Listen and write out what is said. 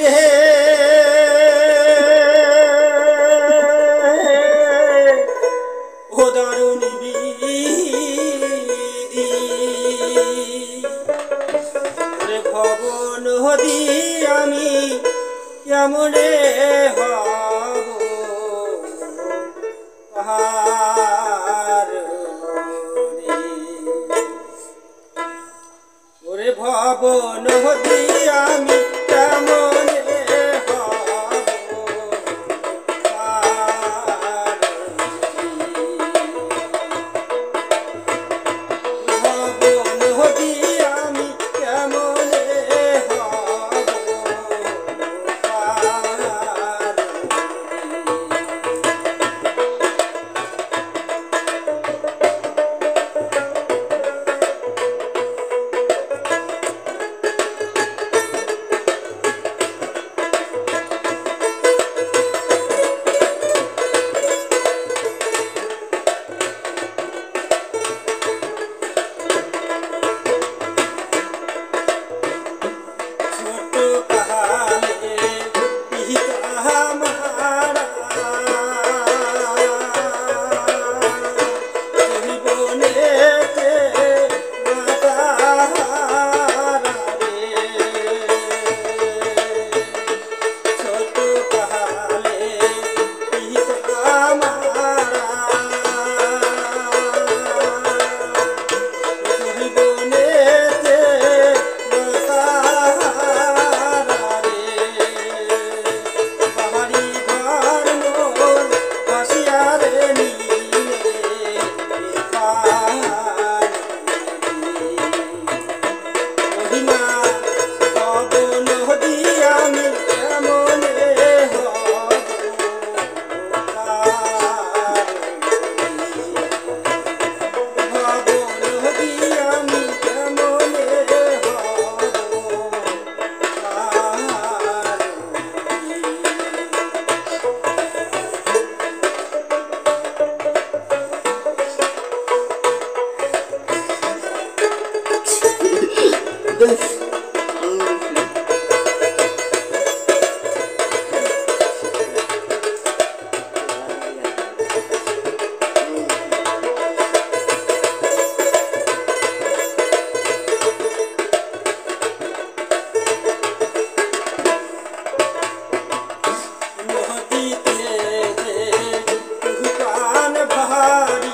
রে ও দারুণ খবর নদী আমি কেমনে হব। তাহার ওরে ভবন হদি আমি Estamos God